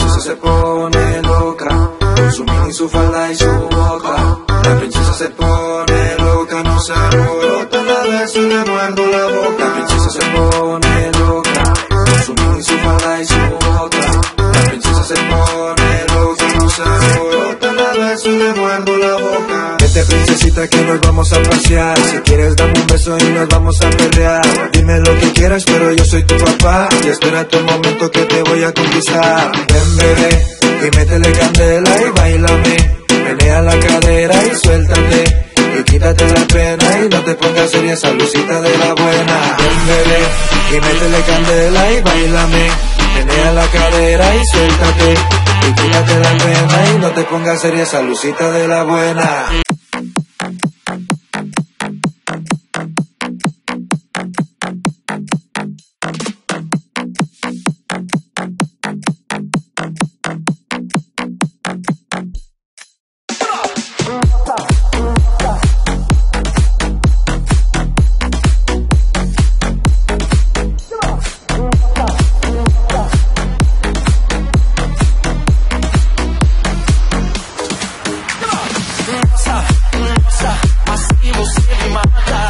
princesa se pone loca, con su mini, su falda y su boca. La princesa se pone loca, no se alborota, la beso y le la boca. Que nos vamos a pasear, si quieres dame un beso y nos vamos a pelear. Dime lo que quieras, pero yo soy tu papá y espera tu momento que te voy a conquistar. Ven bebé y métele candela y bailame. Menea la cadera y suéltate. Y quítate la pena y no te pongas seria esa lucita de la buena. Ven bebé y métele candela y bailame. Menea la cadera y suéltate. Y quítate la pena y no te pongas seria esa lucita de la buena. Assim você me mata.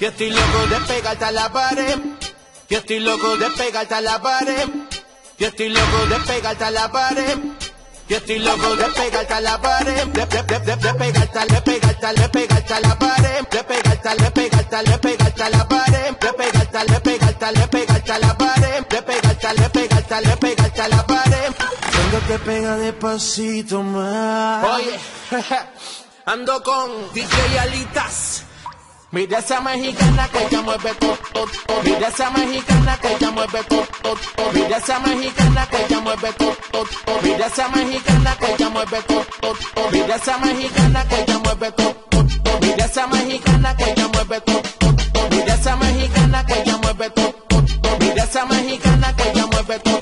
Yo estoy loco de pegarte a la pared. Yo estoy loco de pegarte a la pared. Yo estoy loco de pegarte a la pared. Yo estoy loco de pegarte a la pared. De, de, de, de, de pegarte, de pegarte, de pegarte a la pared. De pegarte, de pegarte, de pegarte a la pared. De pegarte, de pegarte, de pegarte a la pared. De pegarte, de pegarte, de pegarte a la pared. Cuando te pega despacito más. Oye, ando con DJ Alitas. Mira esa mexicana que ella mueve todo. Mira esa mexicana que ella mueve todo. Mira esa mexicana que ella mueve todo. Mira esa mexicana que ella mueve todo. Mira esa mexicana que ella mueve todo. Mira esa mexicana que ella mueve todo. Mira esa mexicana que ella mueve todo. Mira esa mexicana que ella mueve todo,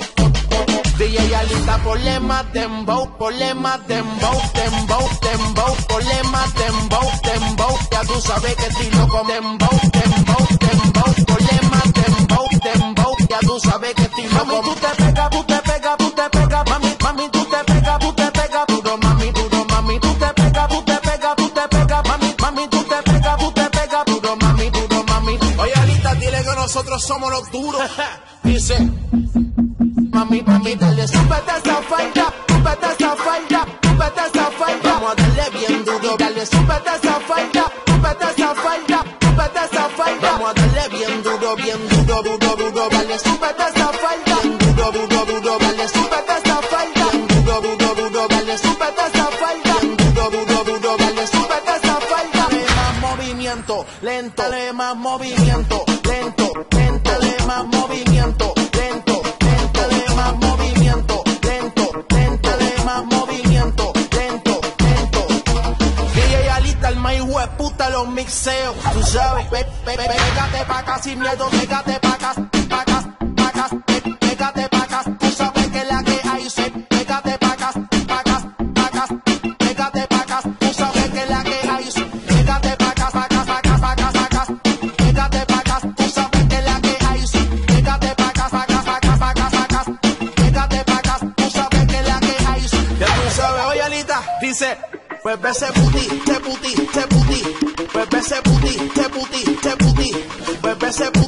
todo. DJ Alita, problema, dembow, problema, dembow, dembow, dembow, problema, dembow, dembow, ya tú sabes que estoy loco, dembow, dembow, dembow, problema, dembow, dembow, ya tú sabes que estoy loco. Mami, tú te pegas, tú te pegas, tú te pegas, mami, mami, tú te pegas, tú te pegas, duro, mami, duro, mami, tú te pegas, tú te pegas, tú te pegas, mami, mami, tú te pegas, tú te pegas, duro, mami, duro, mami. Oye, Alita, dile que nosotros somos los duros. Dice, Mami, mami, dale, súbete esa falda, súbete esa falda, súbete esa falda. Vamos a darle bien duro, dale, súbete esa falda, súbete esa falda, súbete esa falda. Vamos a darle bien duro, bien duro, duro, duro, dale, súbete esa falda, bien duro, duro, duro, dale, súbete esa falda, bien duro, duro, duro, dale, súbete esa falda, bien duro, duro, duro, dale, súbete esa falda. Dale más movimiento, lento, dale más movimiento, lento, lento, dale más movimiento, mixeos, tú sabes, pégate pa' acá sin miedo, pégate pa' acá, pa' acá, pa' acá, pégate pa' acá, tú sabes que la que hay, se, pégate pa' acá, pa' acá, pa' acá, pégate pa' acá, tú sabes que la que hay, se, pégate pa' acá, pa' acá, pa' acá, pa' acá, pa' acá, pégate pa' acá, tú sabes que la que hay, se, pégate pa' acá, pa' acá, pa' acá, pa' acá, pa' acá, pégate pa' acá, tú sabes que la que hay, se, ya tú sabes, oye Alita, dice, pues ve ese puti, te puti, te puti, pues ve ese puti, te puti, te puti, pues ve ese puti, puti,